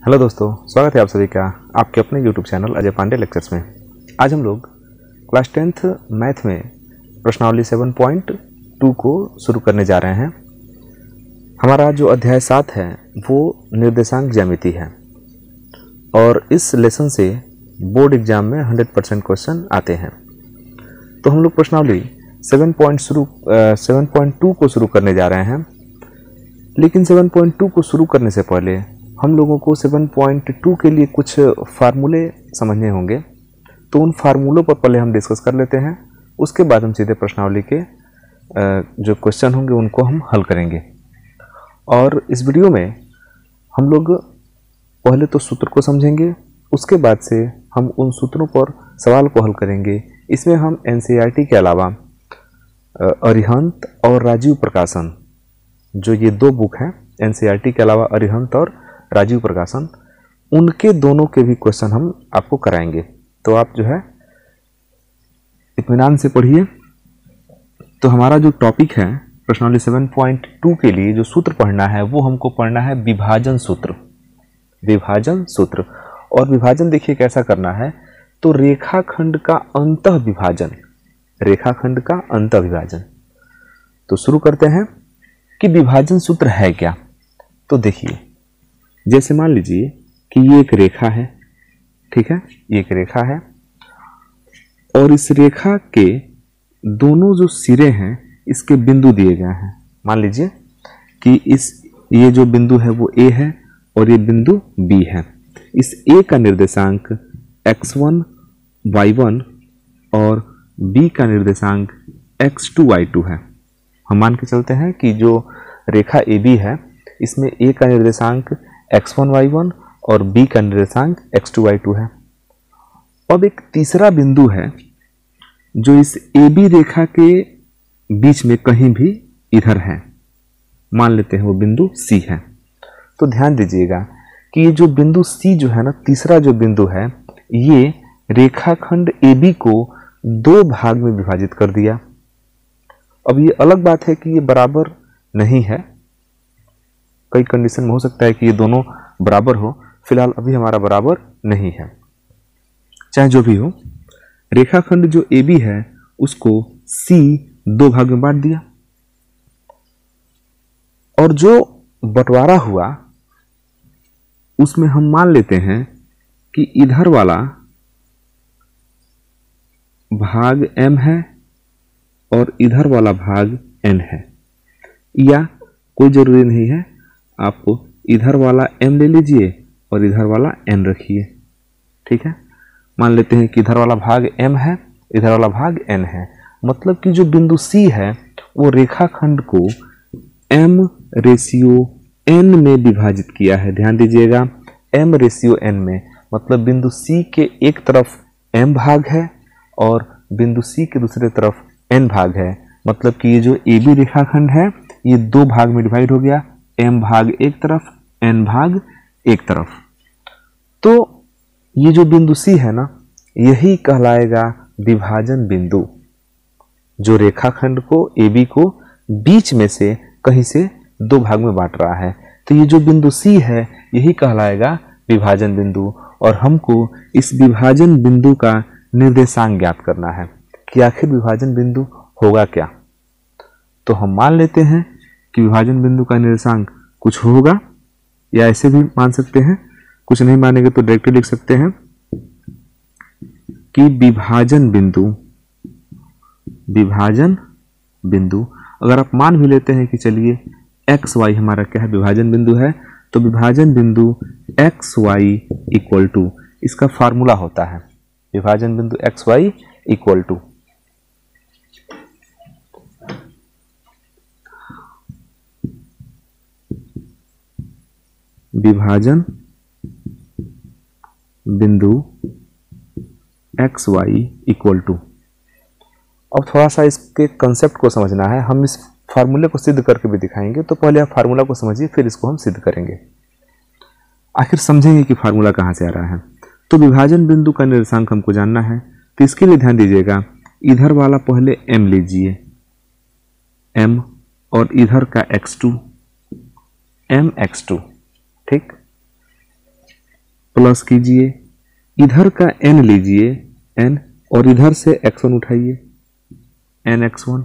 Hello दोस्तों, स्वागत है आप सभी का आपके अपने YouTube channel Ajay Pandey lectures में। आज हम लोग क्लास टेंथ मैथ में प्रश्नावली 7.2 को शुरू करने जा रहे हैं। हमारा जो अध्याय सात है, वो निर्देशांक ज्यामिति है। और इस लेसन से बोर्ड एग्ज़ाम में 100 परसेंट क्वेश्चन आते हैं। तो हम लोग प्रश्नावली सेवन पॉइंट शुरू सेवन पॉइंट टू को शुरू करने जा रहे हैं। लेकिन 7.2 को शुरू करने से पहले हम लोगों को 7.2 के लिए कुछ फार्मूले समझने होंगे। तो उन फार्मूलों पर पहले हम डिस्कस कर लेते हैं। उसके बाद हम सीधे प्रश्नावली के जो क्वेश्चन होंगे उनको हम हल करेंगे। और इस वीडियो में हम लोग पहले तो सूत्र को समझेंगे, उसके बाद से हम उन सूत्रों पर सवाल को हल करेंगे। इसमें हम एन के अलावा अरिहंत और राजीव प्रकाशन, जो ये दो बुक हैं एन के अलावा अरिहंत और राजीव प्रकाशन, उनके दोनों के भी क्वेश्चन हम आपको कराएँगे। तो आप जो है इतमान से पढ़िए। तो हमारा जो टॉपिक है, प्रश्नावली 7.2 के लिए जो सूत्र पढ़ना है, वो हमको पढ़ना है विभाजन सूत्र। विभाजन सूत्र। और विभाजन देखिए कैसा करना है। तो रेखाखंड का अंत विभाजन रेखाखंड का अंत विभाजन तो शुरू करते हैं कि विभाजन सूत्र है क्या? तो देखिए जैसे मान लीजिए कि ये एक रेखा है ठीक है? ये एक रेखा है और इस रेखा के दोनों जो सिरे हैं इसके बिंदु दिए गए हैं। मान लीजिए कि इस ये जो बिंदु है वो ए है और ये बिंदु बी है। इस ए का निर्देशांक x1, y1 और b का निर्देशांक x2, y2 है। हम मान के चलते हैं कि जो रेखा ए बी है इसमें ए का निर्देशांक एक्स वन वाई वन और बी का निर्देशांक एक्स टू वाई टू है। अब एक तीसरा बिंदु है जो इस ए बी रेखा के बीच में कहीं भी इधर है। मान लेते हैं वो बिंदु सी है। तो ध्यान दीजिएगा कि ये जो बिंदु सी जो है ना, तीसरा जो बिंदु है, ये रेखाखंड ए बी को दो भाग में विभाजित कर दिया। अब ये अलग बात है कि ये बराबर नहीं है। कई कंडीशन में हो सकता है कि ये दोनों बराबर हो। फ़िलहाल अभी हमारा बराबर नहीं है। चाहे जो भी हो, रेखाखंड जो ए बी है, उसको सी दो भाग में बांट दिया। और जो बंटवारा हुआ, उसमें हम मान लेते हैं कि इधर वाला भाग m है और इधर वाला भाग n है। या कोई ज़रूरी नहीं है आप इधर वाला एम ले लीजिए और इधर वाला एन रखिए। ठीक है? मान लेते हैं कि इधर वाला भाग एम है, इधर वाला भाग एन है। मतलब कि जो बिंदु सी है, वो रेखाखंड को एम रेशियो एन में विभाजित किया है। ध्यान दीजिएगा एम रेशियो एन में। मतलब बिंदु सी के एक तरफ़ एम भाग है और बिंदु सी के दूसरे तरफ़ एन भाग है। मतलब कि ये जो ए बी रेखाखंड है, ये दो भाग में डिवाइड हो गया। एम भाग एक तरफ़, एन भाग एक तरफ़। तो ये जो बिंदु सी है ना, यही कहलाएगा विभाजन बिंदु, जो रेखाखंड को ए बी को बीच में से कहीं से दो भाग में बांट रहा है। तो ये जो बिंदु सी है, यही कहलाएगा विभाजन बिंदु, और हमको इस विभाजन बिंदु का निर्देशांक ज्ञात करना है कि आखिर विभाजन बिंदु होगा क्या। तो हम मान लेते हैं कि विभाजन बिंदु का निर्देशांक कुछ होगा? या ऐसे भी मान सकते हैं? कुछ नहीं मानेंगे तो डायरेक्टली लिख सकते हैं कि विभाजन बिंदु विभाजन बिंदु, अगर आप मान भी लेते हैं कि चलिए एक्स वाई हमारा क्या है? विभाजन बिंदु है तो विभाजन बिंदु एक्स वाई इक्वल टू इसका फार्मूला होता है। विभाजन बिंदु एक्स वाई इक्वल टू विभाजन बिंदु एक्स वाई इक्वल टू अब थोड़ा सा इसके कंसेप्ट को समझना है। हम इस फार्मूले को सिद्ध करके भी दिखाएँगे। तो पहले आप फार्मूला को समझिए, फिर इसको हम सिद्ध करेंगे। आखिर समझेंगे कि फार्मूला कहाँ से आ रहा है। तो विभाजन बिंदु का निर्देशांक हमको जानना है। तो इसके लिए ध्यान दीजिएगा, इधर वाला पहले एम लीजिए। एम और इधर का x2 m x2 ठीक? प्लस कीजिए। इधर का एन लीजिए एन और इधर से एक्स वन उठाइए। एन एक्स वन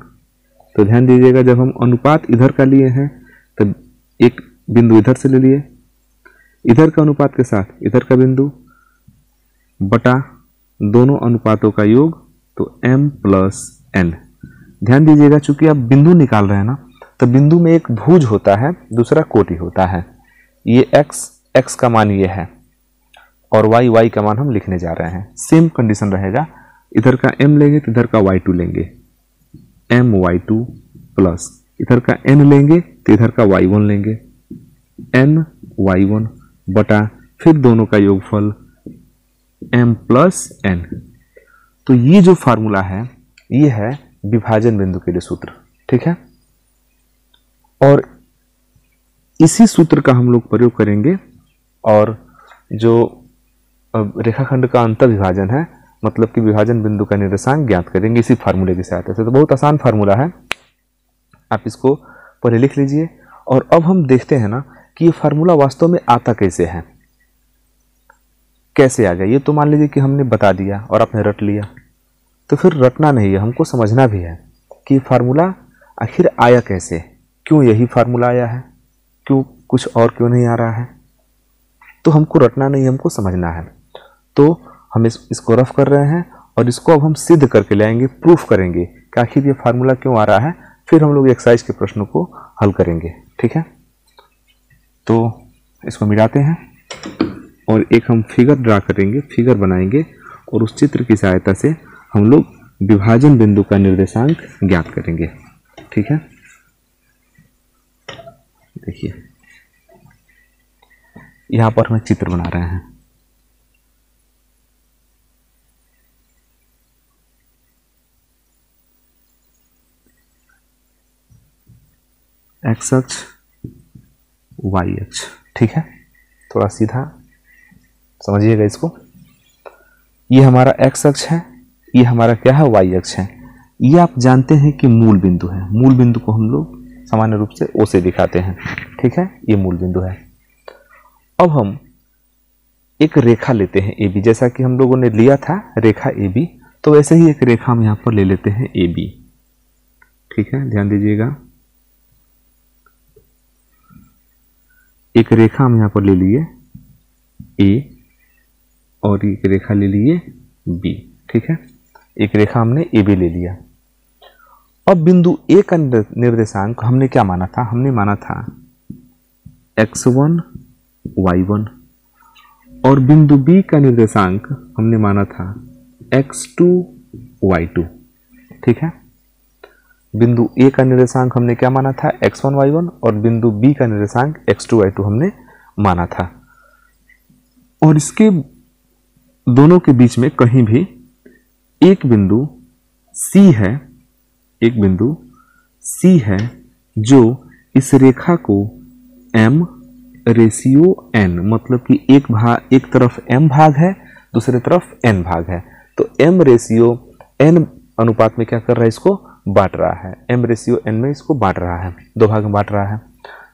तो ध्यान दीजिएगा, जब हम अनुपात इधर का लिए हैं तो एक बिंदु इधर से ले लिए। इधर का अनुपात के साथ इधर का बिंदु, बटा दोनों अनुपातों का योग तो m प्लस एन ध्यान दीजिएगा, चूँकि आप बिंदु निकाल रहे हैं ना तो बिंदु में एक भुज होता है, दूसरा कोटि होता है। ये x x का मान ये है और y y का मान हम लिखने जा रहे हैं। सेम कंडीशन रहेगा। इधर का m लेंगे तो इधर का y2 लेंगे। एम वाई टू प्लस इधर का एन लेंगे तो इधर का वाई वन लेंगे। एन वाई वन बटा फिर दोनों का योगफल एम प्लस एन तो ये जो फार्मूला है, ये है विभाजन बिंदु के लिए सूत्र। ठीक है? और इसी सूत्र का हम लोग प्रयोग करेंगे और जो रेखाखंड का अंतर विभाजन है मतलब कि विभाजन बिंदु का निर्देशांक ज्ञात करेंगे इसी फार्मूले की सहायता से। तो बहुत आसान फार्मूला है। आप इसको पहले लिख लीजिए। और अब हम देखते हैं ना कि ये फार्मूला वास्तव में आता कैसे है। कैसे आ गया? ये तो मान लीजिए कि हमने बता दिया और आपने रट लिया। तो फिर रटना नहीं है, हमको समझना भी है कि फार्मूला आखिर आया कैसे? क्यों यही फार्मूला आया है? क्यों, कुछ और क्यों नहीं आ रहा है? तो हमको रटना नहीं, हमको समझना है। तो हम इस, इसको रफ कर रहे हैं और इसको अब हम सिद्ध करके लाएँगे प्रूफ करेंगे कि आखिर ये फार्मूला क्यों आ रहा है। फिर हम लोग एक्सरसाइज के प्रश्नों को हल करेंगे, ठीक है? तो इसको मिलाते हैं और एक हम फिगर ड्रा करेंगे, फिगर बनाएँगे और उस चित्र की सहायता से हम लोग विभाजन बिंदु का निर्देशांक ज्ञात करेंगे, ठीक है? देखिए। यहाँ पर हम चित्र बना रहे हैं। एक्स अक्ष वाई अक्ष, ठीक है? थोड़ा सीधा, समझिएगा इसको। ये हमारा एक्स अक्ष है, ये हमारा क्या है? वाई अक्ष है। ये आप जानते हैं कि मूल बिंदु है। मूल बिंदु को हम लोग सामान्य रूप से ओ से दिखाते हैं। ठीक है? ये मूल बिंदु है। अब हम एक रेखा लेते हैं ए बी जैसा कि हम लोगों ने लिया था रेखा ए बी तो वैसे ही एक रेखा हम यहाँ पर ले लेते हैं ए बी ठीक है? ध्यान दीजिएगा। एक रेखा हम यहाँ पर ले लिए ए और एक रेखा ले लिए बी ठीक है? एक रेखा हमने ए बी ले लिया। अब बिंदु ए का निर्देशांक हमने क्या माना था? हमने माना था एक्स वन वाई वन और बिंदु बी का निर्देशांक हमने माना था एक्स टू वाई टू ठीक है? बिंदु ए का निर्देशांक हमने क्या माना था? एक्स वन वाई वन और बिंदु बी का निर्देशांक एक्स टू वाई टू हमने माना था। और इसके दोनों के बीच में कहीं भी एक बिंदु सी है एक बिंदु सी है, जो इस रेखा को एम रेशियो एन मतलब कि एक भाग एक तरफ़ एम भाग है, दूसरे तरफ़ एन भाग है। तो एम रेशियो एन अनुपात में क्या कर रहा है इसको? बांट रहा है। एम रेशियो एन में इसको बांट रहा है। दो भाग में बांट रहा है।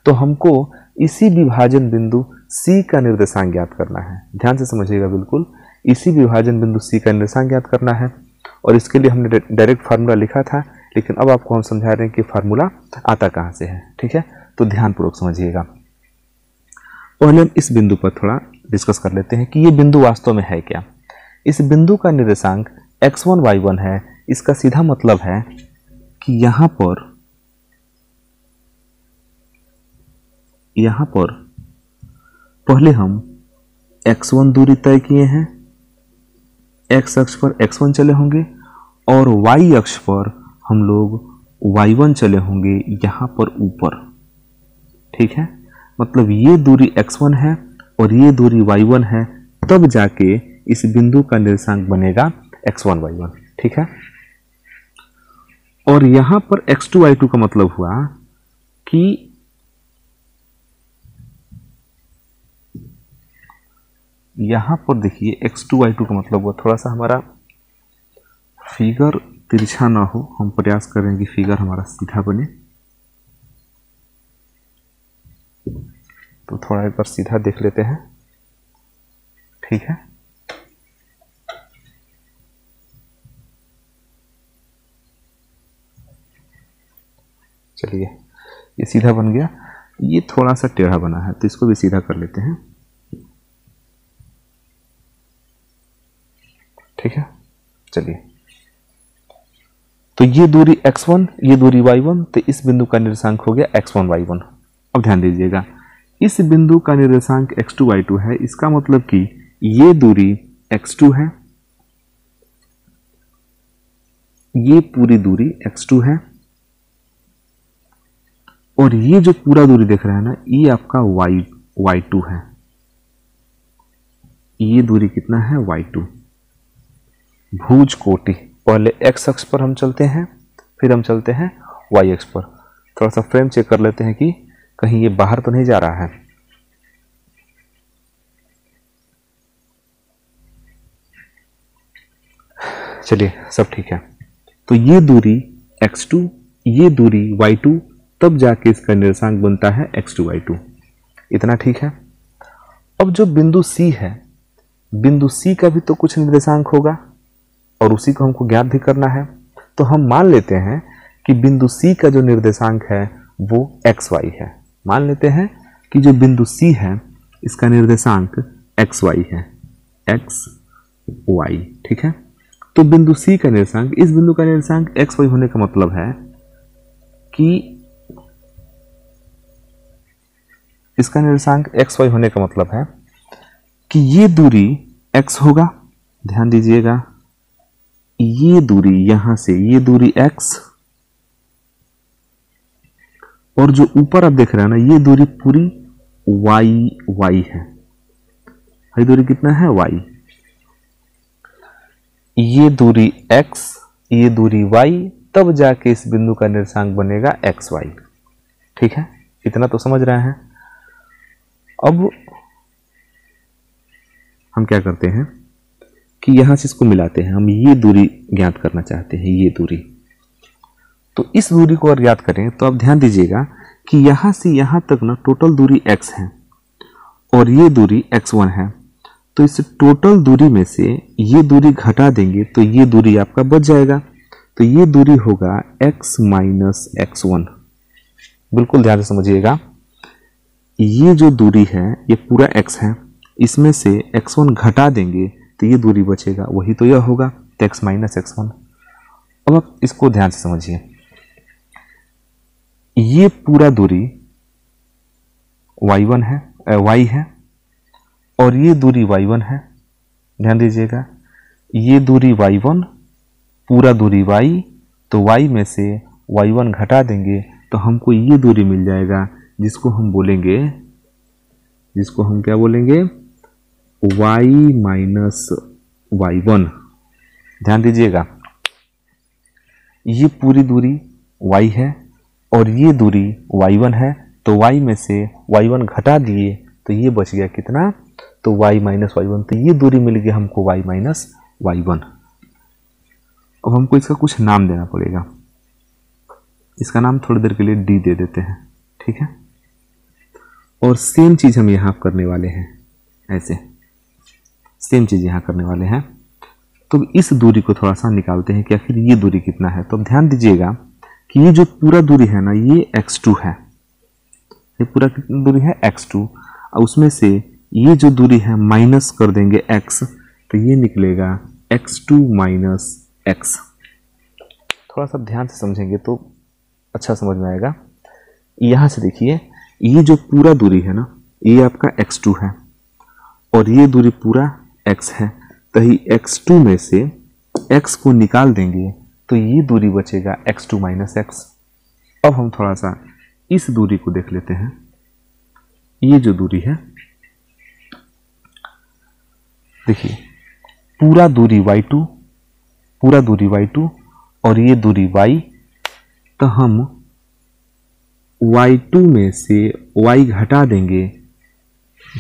तो हमको इसी विभाजन बिंदु सी का निर्देशांक ज्ञात करना है। ध्यान से समझिएगा बिल्कुल। इसी विभाजन बिंदु सी का निर्देशांक ज्ञात करना है। और इसके लिए हमने डायरेक्ट फार्मूला लिखा था। लेकिन अब आपको हम समझा रहे हैं कि फार्मूला आता कहाँ से है, ठीक है? तो ध्यानपूर्वक समझिएगा। पहले हम इस बिंदु पर थोड़ा डिस्कस कर लेते हैं कि ये बिंदु वास्तव में है क्या। इस बिंदु का निर्देशांक x1 y1 है। इसका सीधा मतलब है कि यहाँ पर यहाँ पर पहले हम x1 दूरी तय किए हैं। x अक्ष पर x1 चले होंगे और y अक्ष पर हम लोग y1 चले होंगे यहाँ पर ऊपर। ठीक है? मतलब ये दूरी x1 है और ये दूरी y1 है, तब जाके इस बिंदु का निर्देशांक बनेगा x1 y1 ठीक है? और यहाँ पर x2 y2 का मतलब हुआ कि यहाँ पर देखिए x2 y2 का मतलब हुआ थोड़ा सा हमारा फिगर तिरछा ना हो, हम प्रयास करें कि फिगर हमारा सीधा बने। तो थोड़ा एक बार सीधा देख लेते हैं। ठीक है? चलिए, ये सीधा बन गया। ये थोड़ा सा टेढ़ा बना है तो इसको भी सीधा कर लेते हैं। ठीक है? चलिए। तो ये दूरी x1 ये दूरी y1 तो इस बिंदु का निर्देशांक हो गया x1 y1 अब ध्यान दीजिएगा, इस बिंदु का निर्देशांक x2 y2 है, इसका मतलब कि ये दूरी x2 है, ये पूरी दूरी x2 है, और ये जो पूरा दूरी देख रहे हैं ना, ये आपका y y2 है। ये दूरी कितना है? Y2 भूज कोटि। पहले x अक्ष पर हम चलते हैं, फिर हम चलते हैं y अक्ष पर। थोड़ा सा फ्रेम चेक कर लेते हैं कि कहीं ये बाहर तो नहीं जा रहा है। चलिए, सब ठीक है। तो ये दूरी x2 ये दूरी y2 तब जाके इसका निर्देशांक बनता है एक्स टू वाई टू इतना ठीक है? अब जो बिंदु सी है, बिंदु सी का भी तो कुछ निर्देशांक होगा। और उसी को हमको ज्ञात भी करना है। तो हम मान लेते हैं कि बिंदु सी का जो निर्देशांक है, वो एक्स वाई है। मान लेते हैं कि जो बिंदु सी है, इसका निर्देशांक एक्स वाई है। एक्स वाई ठीक है? तो बिंदु सी का निर्देशांक, इस बिंदु का निर्देशांक एक्स वाई होने का मतलब है कि इसका निर्देशांक एक्स वाई होने का मतलब है कि ये दूरी एक्स होगा। ध्यान दीजिएगा। ये दूरी यहाँ से, ये दूरी x, और जो ऊपर आप देख रहे हैं ना, ये दूरी पूरी y y है। ये दूरी कितना है? Y. ये दूरी x, ये दूरी y, तब जाके इस बिंदु का निर्देशांक बनेगा एक्स वाई ठीक है? इतना तो समझ रहे हैं। अब हम क्या करते हैं? कि यहाँ से इसको मिलाते हैं। हम ये दूरी ज्ञात करना चाहते हैं, ये दूरी। तो इस दूरी को अगर ज्ञात करें तो आप ध्यान दीजिएगा कि यहाँ से यहाँ तक ना टोटल दूरी x है और ये दूरी x1 है। तो इस टोटल दूरी में से ये दूरी घटा देंगे तो ये दूरी आपका बच जाएगा। तो ये दूरी होगा x माइनस एक्स बिल्कुल ध्यान से समझिएगा। ये जो दूरी है, ये पूरा x है। इसमें से x1 घटा देंगे तो ये दूरी बचेगा, वही तो यह होगा तो x माइनस एक्स वन अब आप इसको ध्यान से समझिए। ये पूरा दूरी y1 है y है, और ये दूरी y1 है, ध्यान दीजिएगा। ये दूरी y1 पूरा दूरी y तो y में से y1 घटा देंगे तो हमको ये दूरी मिल जाएगा, जिसको हम बोलेंगे, जिसको हम क्या बोलेंगे? Y माइनस वाई वन ध्यान दीजिएगा। ये पूरी दूरी y है और ये दूरी y1 है तो y में से y1 घटा दिए तो ये बच गया कितना? तो y माइनस वाई तो ये दूरी मिल गई हमको y माइनस वाई अब हमको इसका कुछ नाम देना पड़ेगा। इसका नाम थोड़ी देर के लिए d दे देते हैं, ठीक है? और सेम चीज़ हम यहाँ करने वाले हैं, ऐसे। सेम चीज़ यहाँ करने वाले हैं। तो इस दूरी को थोड़ा सा निकालते हैं कि आखिर ये दूरी कितना है। तो अब ध्यान दीजिएगा कि ये जो पूरा दूरी है ना, ये x2 है। ये पूरा कितना दूरी है? x2 और उसमें से ये जो दूरी है माइनस कर देंगे x तो ये निकलेगा x2 माइनस एक्स थोड़ा सा ध्यान से समझेंगे तो अच्छा समझ में आएगा। यहाँ से देखिए, ये जो पूरा दूरी है ना, ये आपका x2 है। और ये दूरी पूरा x है तो ही x2 में से एक्स को निकाल देंगे तो ये दूरी बचेगा एक्स टू माइनस एक्स अब हम थोड़ा सा इस दूरी को देख लेते हैं। ये जो दूरी है, देखिए, पूरा दूरी वाई टू पूरा दूरी वाई टू और ये दूरी वाई तो हम y2 में से y घटा देंगे।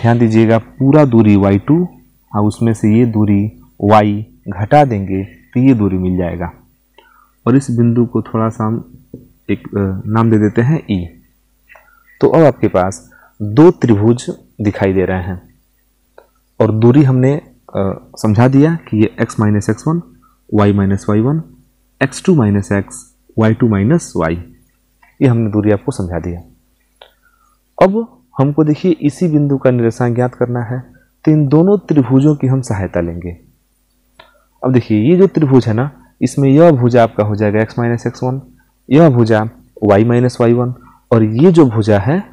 ध्यान दीजिएगा, पूरा दूरी y2 और उसमें से ये दूरी वाई घटा देंगे तो ये दूरी मिल जाएगा। और इस बिंदु को थोड़ा सा हम एक नाम दे देते हैं ई तो अब आपके पास दो त्रिभुज दिखाई दे रहे हैं। और दूरी हमने समझा दिया कि ये x minus X one Y minus Y one X two minus X Y two minus Y ये हमने दूरी आपको समझा दिया। अब हमको देखिए इसी बिंदु का निरसान ज्ञात करना है। तो इन दोनों त्रिभुजों की हम सहायता लेंगे। अब देखिए, ये जो त्रिभुज है ना, इसमें यह भुजा आपका हो जाएगा x माइनस एक्स वन यह भुजा y माइनस वाई वन और ये जो भुजा है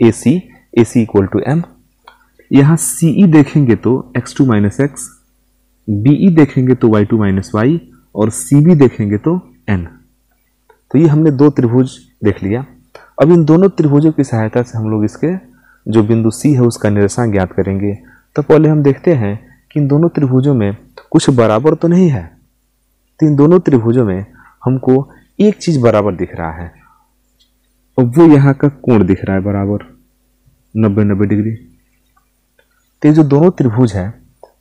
A C A C equal to M यहाँ सी ई देखेंगे तो X two minus X B E देखेंगे तो वाई टू माइनस वाई और सी बी देखेंगे तो एन तो ये हमने दो त्रिभुज देख लिया। अब इन दोनों त्रिभुजों की सहायता से हम लोग इसके जो बिंदु सी है, उसका निरसा ज्ञात करेंगे। तो पहले हम देखते हैं कि इन दोनों त्रिभुजों में कुछ बराबर तो नहीं है। तो इन दोनों त्रिभुजों में हमको एक चीज़ बराबर दिख रहा है। और वो यहाँ का कोण दिख रहा है बराबर, नब्बे नब्बे डिग्री। तो जो दोनों त्रिभुज है,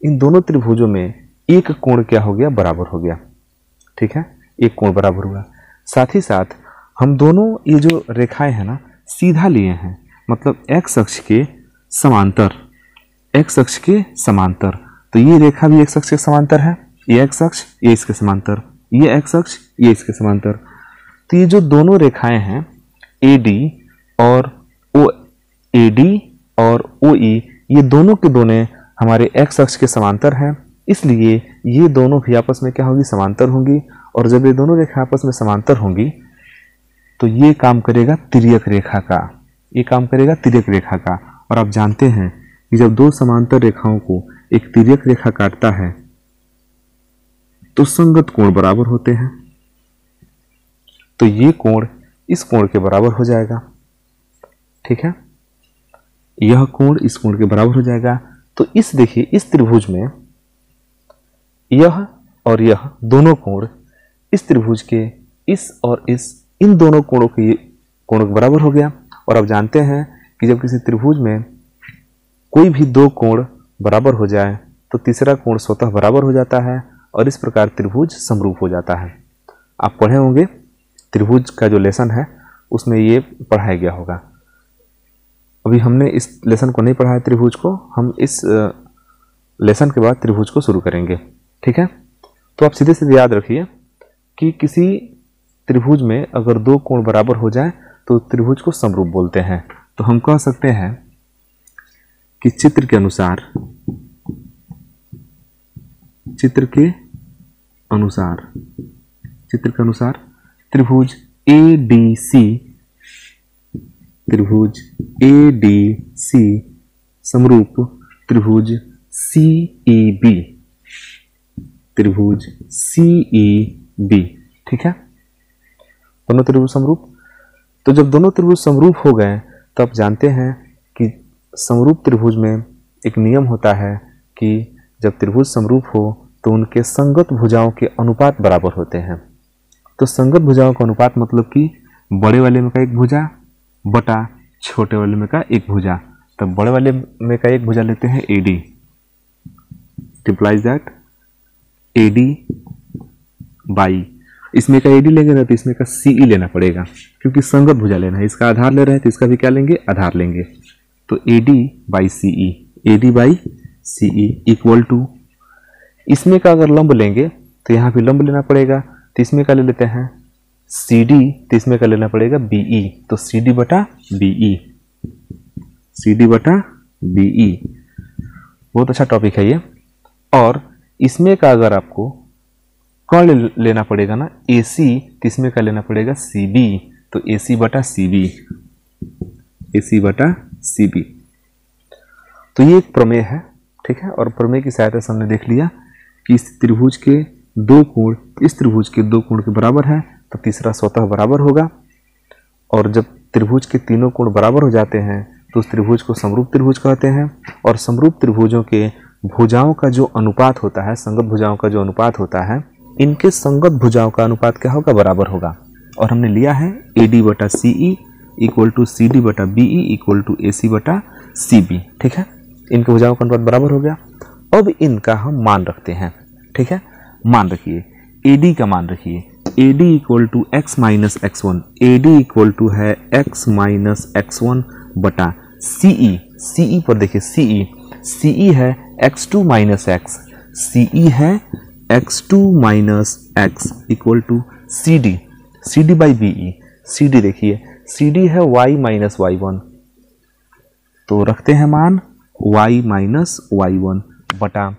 इन दोनों त्रिभुजों में एक कोण क्या हो गया? बराबर हो गया। ठीक है? एक कोण बराबर हुआ। साथ ही साथ हम दोनों ये जो रेखाएँ हैं ना, सीधा लिए हैं मतलब एक्स अक्ष के समांतर। एक्स अक्ष के समांतर। तो ये रेखा भी एक्स अक्ष के समांतर है, ये एक्स अक्ष ये इसके समांतर। ये एक्स अक्ष ये इसके समांतर। तो ये जो दोनों रेखाएँ हैं ए डी और ओ ए डी और ओ ई ये दोनों के दोनों हमारे एक्स अक्ष के समांतर हैं। इसलिए ये दोनों भी आपस में क्या होगी? समांतर होंगी। और जब ये दोनों रेखा आपस में समांतर होंगी तो ये काम करेगा तिरक रेखा का। ये काम करेगा तिरक रेखा का। और आप जानते हैं जब दो समांतर रेखाओं को एक तिरक रेखा काटता है तो संगत कोण बराबर होते हैं। तो ये कोण इस कोण के बराबर हो जाएगा। ठीक है? यह कोण इस कोण के बराबर हो जाएगा। तो इस देखिए, इस त्रिभुज में यह और यह दोनों कोण इस त्रिभुज के इस और इस, इन दोनों कोणों के कोणों के बराबर हो गया। और अब जानते हैं कि जब किसी त्रिभुज में कोई भी दो कोण बराबर हो जाए तो तीसरा कोण स्वतः बराबर हो जाता है और इस प्रकार त्रिभुज समरूप हो जाता है। आप पढ़े होंगे, त्रिभुज का जो लेसन है, उसमें ये पढ़ाया गया होगा। अभी हमने इस लेसन को नहीं पढ़ाया त्रिभुज को, हम इस लेसन के बाद त्रिभुज को शुरू करेंगे। ठीक है? तो आप सीधे सीधे याद रखिए कि किसी त्रिभुज में अगर दो कोण बराबर हो जाए तो त्रिभुज को समरूप बोलते हैं। तो हम कह सकते हैं कि चित्र के अनुसार, चित्र के अनुसार, चित्र के अनुसार त्रिभुज ए डी सी त्रिभुज ए डी सी समरूप त्रिभुज सी ई बी त्रिभुज सी ई बी ठीक है? दोनों त्रिभुज समरूप। तो जब दोनों त्रिभुज समरूप हो गए तो आप जानते हैं समरूप त्रिभुज में एक नियम होता है कि जब त्रिभुज समरूप हो तो उनके संगत भुजाओं के अनुपात बराबर होते हैं। तो संगत भुजाओं का अनुपात मतलब कि बड़े वाले में का एक भुजा, बटा छोटे वाले में का एक भुजा। तो बड़े वाले में का एक भुजा लेते हैं A D टिप्लाइज that A D by इसमें का एडी लेंगे ना तो इसमें का सी ई लेना पड़ेगा, क्योंकि संगत भुजा लेना है। इसका आधार ले रहे हैं तो इसका भी क्या लेंगे? आधार लेंगे। तो A D by C E A D by C E equal to इसमें का अगर लंब लेंगे तो यहाँ भी लंब लेना पड़ेगा। तो इसमें का ले लेते हैं सी डी तो इसमें का लेना पड़ेगा बी ई तो सी डी बटा बी ई सी डी बटा बी ई बहुत अच्छा टॉपिक है ये। और इसमें का अगर आपको कौन ले, लेना पड़ेगा ना ए सी तो इसमें का लेना पड़ेगा सी बी तो ए सी बटा सी बी ए सी बटा सी बी तो ये एक प्रमेय है, ठीक है? और प्रमेय की सहायता से हमने देख लिया कि इस त्रिभुज के दो कोण, इस त्रिभुज के दो कोण के बराबर हैं तो तीसरा स्वतः बराबर होगा। और जब त्रिभुज के तीनों कोण बराबर हो जाते हैं तो उस त्रिभुज को समरूप त्रिभुज कहते हैं। और समरूप त्रिभुजों के भुजाओं का जो अनुपात होता है, संगत भुजाओं का जो अनुपात होता है, इनके संगत भुजाओं का अनुपात क्या होगा? बराबर होगा। और हमने लिया है ए डी बटा C E equal to C D बटा B E equal to A C बटा सी बी ठीक है? इनके भुजाओं का अनुपात बराबर हो गया। अब इनका हम मान रखते हैं, ठीक है? मान रखिए ए डी का मान रखिए। A D equal to X minus X one A D equal to है एक्स माइनस एक्स वन बटा सी ई सी ई पर देखिए सी ई सी ई है X two minus X C E है X two minus X equal to C D C D by B E C D देखिए C D है Y minus Y one तो रखते हैं मान वाई माइनस वाई वन बटा।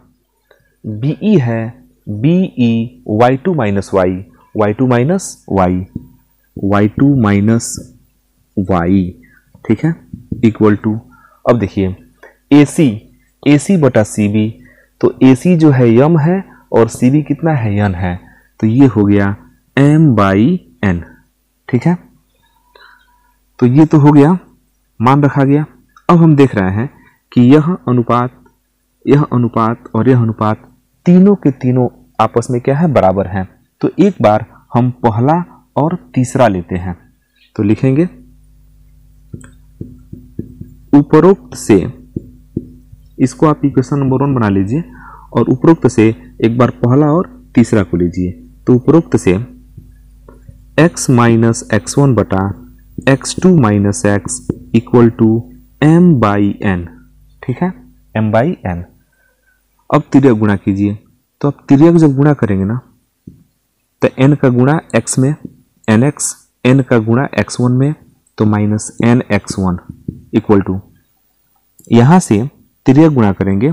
B E है B E Y two minus Y Y two minus Y Y two minus Y ठीक है? इक्वल टू अब देखिए ए सी ए सी बटा सी बी तो ए सी जो है यम है और सी बी कितना है यन है तो ये हो गया एम बाई एन ठीक है? तो ये तो हो गया, मान रखा गया। अब हम देख रहे हैं कि यह अनुपात यह अनुपात और यह अनुपात तीनों के तीनों आपस में क्या है? बराबर हैं। तो एक बार हम पहला और तीसरा लेते हैं। तो लिखेंगे, उपरोक्त से, इसको आप इक्वेशन नंबर वन बना लीजिए और उपरोक्त से एक बार पहला और तीसरा को लीजिए। तो उपरोक्त से x माइनस एक्स वन बटा X two minus X equal to M by N ठीक है? एम बाई एन अब तिरक गुणा कीजिए। तो अब तिरक जब गुणा करेंगे ना तो एन का गुणा एक्स में एन एक्स एन का गुणा एक्स वन में तो minus N X one equal to यहाँ से तिरक गुणा करेंगे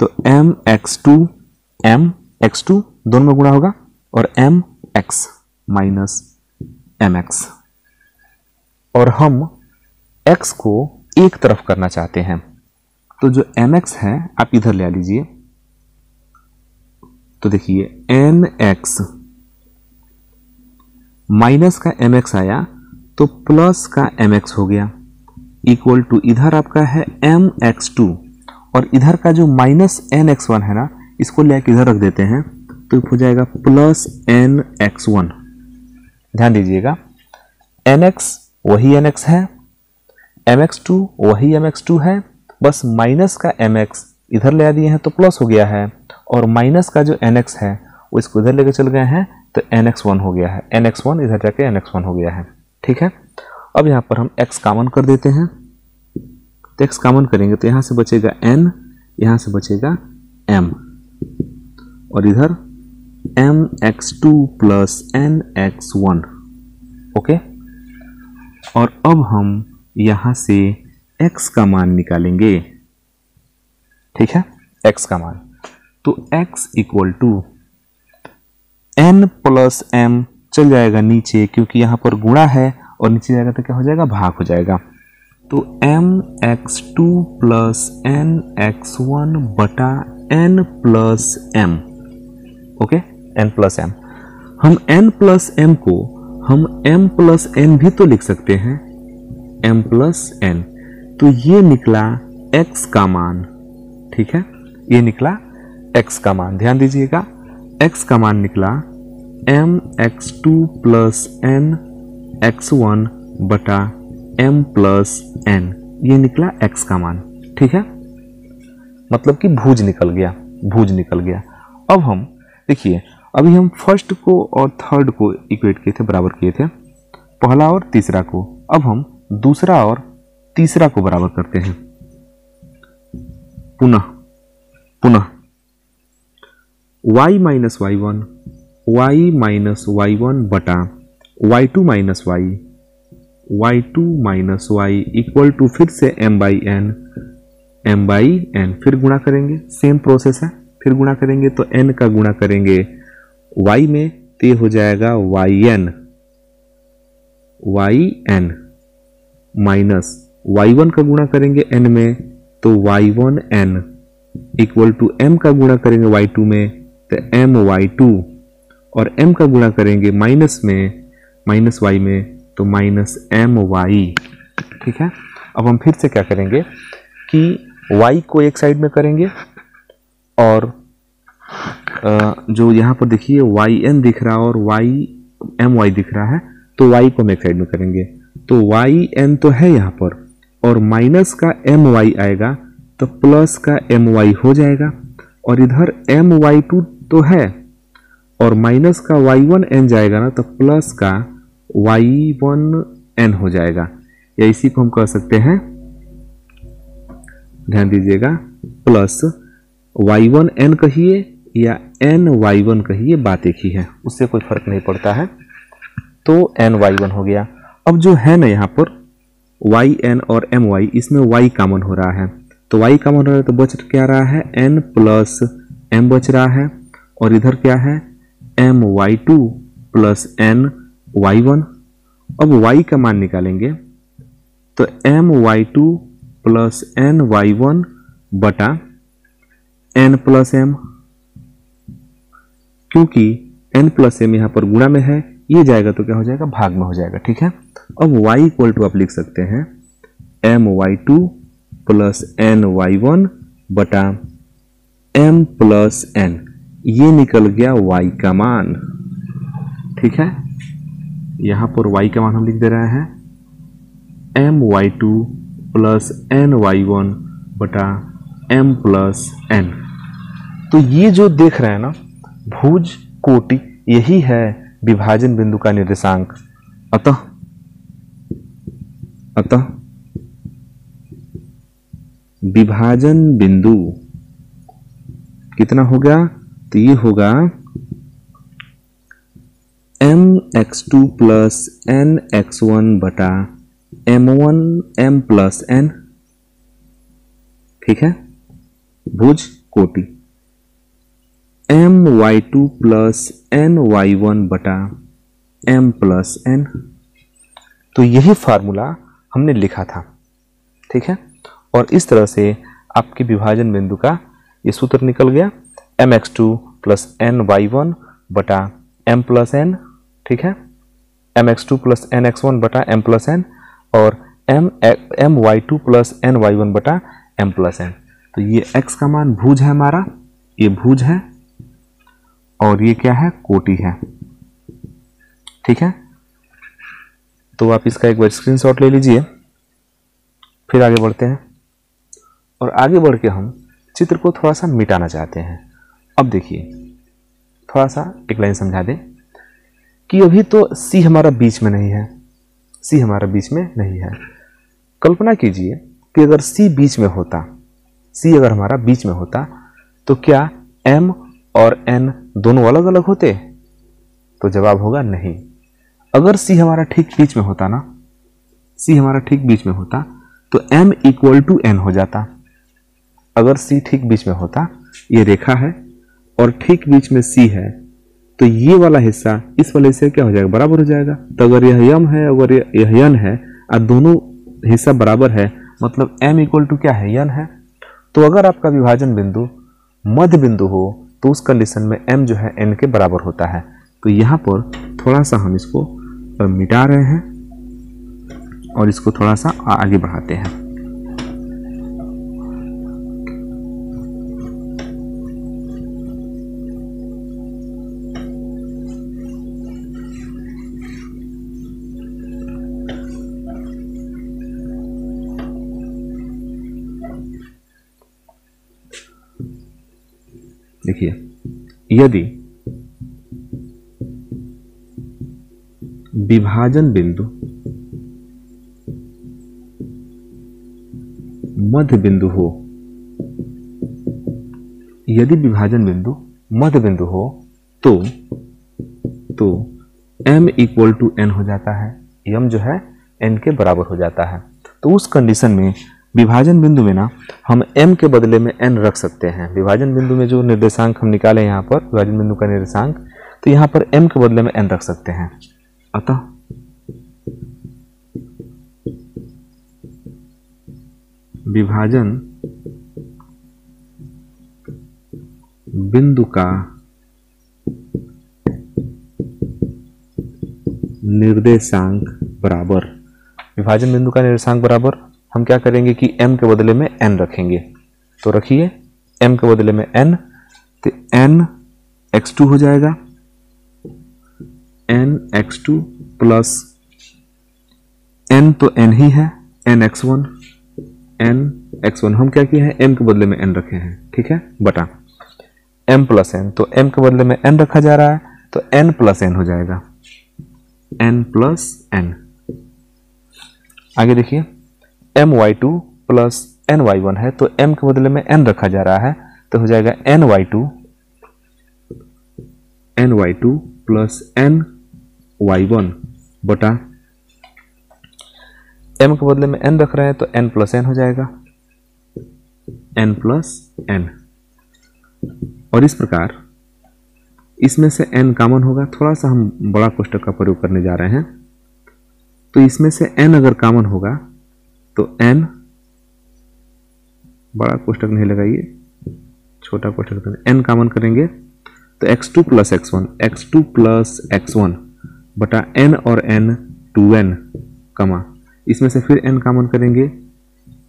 तो M X two M X two दोनों में गुणा होगा, और M X minus M X और हम x को एक तरफ़ करना चाहते हैं। तो जो एम एक्स है, आप इधर ले लीजिए। तो देखिए एन एक्स माइनस का एम एक्स आया तो प्लस का एम एक्स हो गया। इक्वल टू इधर आपका है एम एक्स टू और इधर का जो माइनस एन एक्स वन है ना, इसको लेकर इधर रख देते हैं तो हो जाएगा प्लस एन एक्स वन ध्यान दीजिएगा। एन एक्स वही एन एक्स है एम एक्स टू वही एम एक्स टू है, बस माइनस का एम एक्स इधर ले आ दिए हैं तो प्लस हो गया है, और माइनस का जो एन एक्स है, वो इसको इधर लेकर चल गए हैं तो एन एक्स वन हो गया है एन एक्स वन इधर जाके एन एक्स वन हो गया है, ठीक है? अब यहाँ पर हम एक्स कामन कर देते हैं तो एक्स कामन करेंगे तो यहाँ से बचेगा एन यहाँ से बचेगा एम और इधर M X two plus N X one okay? और अब हम यहाँ से x का मान निकालेंगे। ठीक है? x का मान। तो x equal to N plus M चल जाएगा नीचे, क्योंकि यहाँ पर गुणा है और नीचे जाएगा तो क्या हो जाएगा? भाग हो जाएगा। तो M X two plus N X one बटा N plus M okay N plus M हम एन प्लस एम को हम m प्लस एन भी तो लिख सकते हैं। M प्लस एन तो ये निकला x का मान। ठीक है? ये निकला x का मान। ध्यान दीजिएगा। X का मान निकला m X two plus N X one बटा एम प्लस एन ये निकला x का मान। ठीक है? मतलब कि भूज निकल गया। भूज निकल गया। अब हम देखिए अभी हम फ़र्स्ट को और थर्ड को इक्वेट किए थे, बराबर किए थे। पहला और तीसरा को। अब हम दूसरा और तीसरा को बराबर करते हैं। पुनः पुनः। y minus Y one Y minus Y one बटा Y two minus Y Y two minus Y equal to फिर से m by N M by N फिर गुणा करेंगे सेम प्रोसेस है। फिर गुणा करेंगे तो n का गुणा करेंगे y में तो ये हो जाएगा Y N Y N minus Y one का गुणा करेंगे एन में तो Y one N equal to M का गुणा करेंगे वाई टू में तो एम वाई टू और एम का गुणा करेंगे माइनस में माइनस वाई में तो माइनस एम वाई ठीक है? अब हम फिर से क्या करेंगे कि y को एक साइड में करेंगे और जो यहाँ पर देखिए वाई एन दिख रहा है और वाई एम वाई दिख रहा है तो वाई को हम एक साइड में करेंगे। तो वाई एन तो है यहाँ पर, और माइनस का एम वाई आएगा तो प्लस का एम वाई हो जाएगा, और इधर एम वाई टू तो है, और माइनस का वाई वन एन जाएगा ना तो प्लस का वाई वन एन हो जाएगा। या इसी को हम कह सकते हैं, ध्यान दीजिएगा प्लस वाई वन एन कहिए या एन वाई वन कहिए बात एक ही है, उससे कोई फ़र्क नहीं पड़ता है। तो एन वाई वन हो गया। अब जो है ना यहाँ पर वाई एन और एम वाई इसमें वाई कॉमन हो रहा है। तो वाई कॉमन हो रहा है तो बच क्या रहा है? एन प्लस एम बच रहा है। और इधर क्या है? M Y two plus N Y one अब वाई का मान निकालेंगे तो M Y two plus N Y one बटा एन प्लस एम क्योंकि एन प्लस एम यहाँ पर गुणा में है, ये जाएगा तो क्या हो जाएगा? भाग में हो जाएगा, ठीक है? अब y इक्वल टू आप लिख सकते हैं M Y two plus N Y one बटा एम प्लस एन ये निकल गया y का मान, ठीक है? यहाँ पर y का मान हम लिख दे रहे हैं M Y two plus N Y one बटा एम प्लस एन तो ये जो देख रहे हैं ना भुज, कोटि, यही है विभाजन बिंदु का निर्देशांक। अतः अतः, विभाजन बिंदु कितना होगा तो ये होगा M X two plus N X one बटा M one M plus N ठीक है? भुज, कोटि। M Y two plus N Y one बटा एम प्लस एन तो यही फार्मूला हमने लिखा था, ठीक है? और इस तरह से आपके विभाजन बिंदु का ये सूत्र निकल गया M X two plus N Y one बटा एम प्लस एन ठीक है? M X two plus N X one बटा एम प्लस एन और M M Y two plus N Y one बटा एम प्लस एन तो ये x का मान भूज है हमारा, ये भूज है और ये क्या है? कोटी है। ठीक है? तो आप इसका एक बार स्क्रीनशॉट ले लीजिए। फिर आगे बढ़ते हैं। और आगे बढ़ के हम चित्र को थोड़ा सा मिटाना चाहते हैं। अब देखिए थोड़ा सा एक लाइन समझा दें कि अभी तो सी हमारा बीच में नहीं है। सी हमारा बीच में नहीं है। कल्पना कीजिए कि अगर सी बीच में होता सी अगर हमारा बीच में होता तो क्या एम और एन दोनों अलग अलग होते तो जवाब होगा नहीं। अगर सी हमारा ठीक बीच में होता ना सी हमारा ठीक बीच में होता तो एम इक्वल टू एन हो जाता। अगर सी ठीक बीच में होता, ये रेखा है, और ठीक बीच में सी है तो ये वाला हिस्सा, इस वाले हिस्से क्या हो जाएगा? बराबर हो जाएगा। तो अगर यह यम है, अगर यह यन है, और दोनों हिस्सा बराबर है मतलब एम इक्वल टू क्या है? यन है। तो अगर आपका विभाजन बिंदु मध्य बिंदु हो तो उस कंडीशन में एम जो है एन के बराबर होता है। तो यहाँ पर थोड़ा सा हम इसको मिटा रहे हैं और इसको थोड़ा सा आगे बढ़ाते हैं। देखिए, यदि विभाजन बिंदु मध्य बिंदु हो, यदि विभाजन बिंदु मध्य बिंदु हो तो तो m इक्वल टू एन हो जाता है, m जो है n के बराबर हो जाता है। तो उस कंडीशन में विभाजन बिंदु में ना, हम m के बदले में n रख सकते हैं। विभाजन बिंदु में जो निर्देशांक हम निकाले यहाँ पर, विभाजन बिंदु का निर्देशांक तो यहाँ पर m के बदले में n रख सकते हैं। अतः विभाजन बिंदु का निर्देशांक बराबर। विभाजन बिंदु का निर्देशांक बराबर? हम क्या करेंगे कि m के बदले में n रखेंगे। तो रखिए, m के बदले में n तो n x2 हो जाएगा। n x2 प्लस n तो n ही है, n x1 n x1 हम क्या किए हैं? m के बदले में n रखे हैं, ठीक है? बटा। m प्लस एन तो m के बदले में n रखा जा रहा है तो n प्लस एन हो जाएगा। n प्लस एन आगे देखिए। M Y two plus N Y one है तो एम के बदले में एन रखा जा रहा है तो हो जाएगा N Y two N Y two plus N Y one बटा एम के बदले में एन रख रहे हैं तो एन प्लस एन हो जाएगा। एन प्लस एन और इस प्रकार, इसमें से एन कॉमन होगा, थोड़ा सा हम बड़ा कोष्टक का प्रयोग करने जा रहे हैं। तो इसमें से एन अगर कॉमन होगा तो एन बड़ा कोष्टक नहीं लगाइए, छोटा कोष्टक एन कॉमन करेंगे तो X two plus X one X two plus X one बटा एन और एन टू एन कमा इसमें से फिर एन कॉमन करेंगे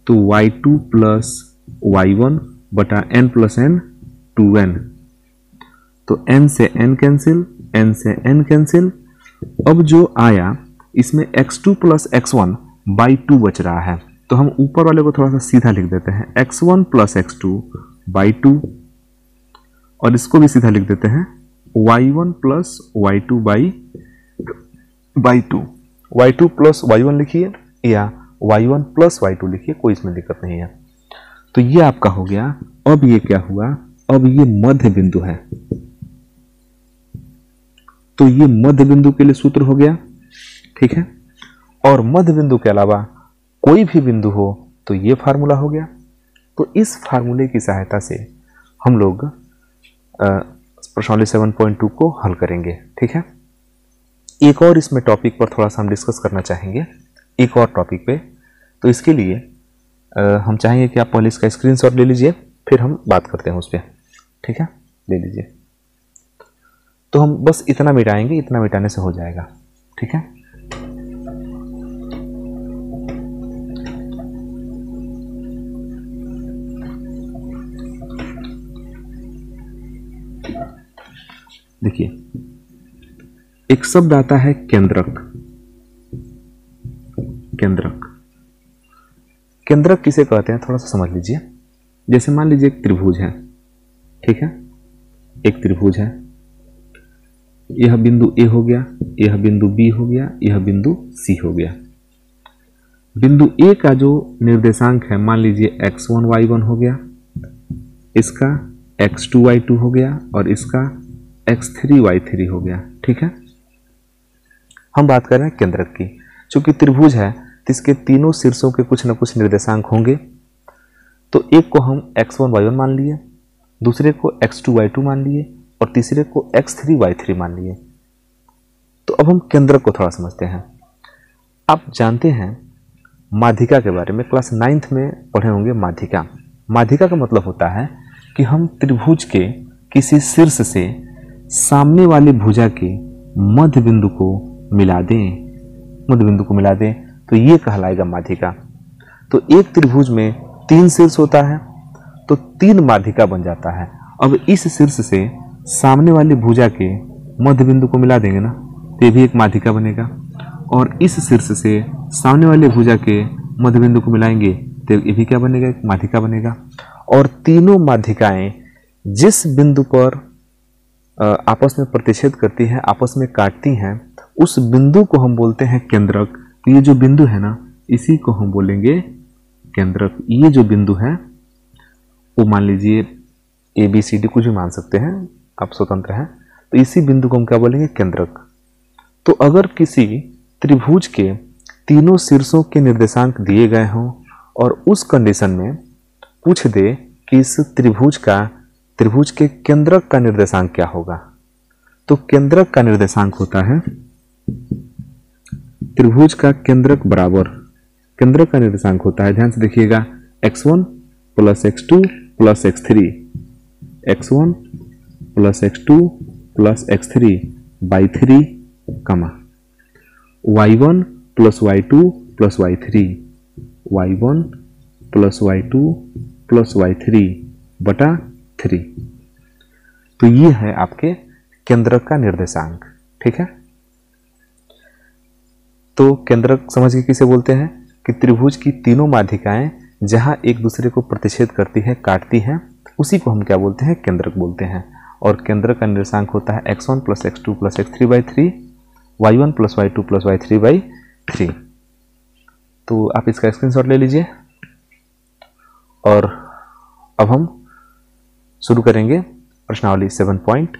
तो Y two plus Y one बटा N plus N two N तो एन से एन कैंसिल एन से एन कैंसिल अब जो आया, इसमें x2 two plus X one by two बच रहा है। तो हम ऊपर वाले को थोड़ा सा सीधा लिख देते हैं। X one plus X two by two और इसको भी सीधा लिख देते हैं। Y one plus Y two by by two Y two plus Y one लिखिए या Y one plus Y two लिखिए, कोई इसमें दिक्कत नहीं है। तो ये आपका हो गया। अब ये क्या हुआ? अब ये मध्य बिंदु है। तो ये मध्य बिंदु के लिए सूत्र हो गया। ठीक है? और मध्य बिंदु के अलावा कोई भी बिंदु हो तो ये फार्मूला हो गया। तो इस फार्मूले की सहायता से हम लोग प्रश्नावली सेवन पॉइंट टू को हल करेंगे ठीक है? एक और इसमें टॉपिक पर थोड़ा सा हम डिस्कस करना चाहेंगे एक और टॉपिक पे। तो इसके लिए आ, हम चाहेंगे कि आप पहले इसका स्क्रीनशॉट ले लीजिए फिर हम बात करते हैं उस पर ठीक है? ले लीजिए। तो हम बस इतना मिटाएँगे इतना मिटाने से हो जाएगा ठीक है? देखिए, एक शब्द आता है केंद्रक। केंद्रक। केंद्रक किसे कहते हैं? थोड़ा सा समझ लीजिए। जैसे मान लीजिए एक त्रिभुज है, ठीक है? एक त्रिभुज है। यह बिंदु ए हो गया, यह बिंदु बी हो गया, यह बिंदु सी हो गया। बिंदु ए का जो निर्देशांक है, मान लीजिए एक्स वन वाई वन हो गया, इसका एक्स टू वाई टू हो गया और इसका एक्स थ्री वाई थ्री हो गया, ठीक है? हम बात कर रहे हैं केंद्रक की। चूँकि त्रिभुज है तो इसके तीनों शीर्षों के कुछ न कुछ निर्देशांक होंगे। तो एक को हम एक्स वन वाई वन मान लिए, दूसरे को एक्स टू वाई टू मान लिए, और तीसरे को एक्स थ्री वाई थ्री मान लिए। तो अब हम केंद्रक को थोड़ा समझते हैं। आप जानते हैं, माध्यिका के बारे में क्लास नाइन्थ में पढ़े होंगे माध्यिका। माध्यिका का मतलब होता है कि हम त्रिभुज के किसी शीर्ष से सामने वाले भुजा के मध्य बिंदु को मिला दें। मध्य बिंदु को मिला दें तो ये कहलाएगा माध्यिका। तो एक त्रिभुज में तीन शीर्ष होता है तो तीन माध्यिका बन जाता है। अब इस शीर्ष से सामने वाली भुजा के मध्य बिंदु को मिला देंगे ना तो ये भी एक माध्यिका बनेगा। और इस शीर्ष से सामने वाले भुजा के मध्य बिंदु को मिलाएँगे तो ये भी क्या बनेगा, एक माध्यिका बनेगा। और तीनों माध्यिकाएँ जिस बिंदु पर आपस में प्रतिषेध करती हैं, आपस में काटती हैं, उस बिंदु को हम बोलते हैं केंद्रक। ये जो बिंदु है ना, इसी को हम बोलेंगे केंद्रक। ये जो बिंदु है, वो मान लीजिए ए बी सी डी कुछ भी मान सकते हैं, आप स्वतंत्र हैं तो इसी बिंदु को हम क्या बोलेंगे? केंद्रक। तो अगर किसी त्रिभुज के तीनों शीर्षों के निर्देशांक दिए गए हों और उस कंडीशन में पूछ दे कि इस त्रिभुज का त्रिभुज के केंद्रक का निर्देशांक क्या होगा? तो केंद्रक का निर्देशांक होता है त्रिभुज का केंद्रक बराबर। केंद्रक का निर्देशांक होता है, ध्यान से देखिएगा x1 one plus X two plus X three X one plus X two plus X three by three comma Y one plus Y two plus Y three Y one plus Y two plus Y three बटा three तो ये है आपके केंद्रक का निर्देशांक, ठीक है? तो केंद्रक समझ के किसे बोलते हैं? कि त्रिभुज की तीनों माध्यिकाएँ जहाँ एक दूसरे को प्रतिषेध करती हैं, काटती हैं, उसी को हम क्या बोलते हैं? केंद्रक बोलते हैं। और केंद्र का निर्देशांक होता है X one plus X two plus X three by three Y one plus Y two plus Y three by three तो आप इसका स्क्रीनशॉट ले लीजिए। और अब हम शुरू करेंगे प्रश्नावली सेवन पॉइंट।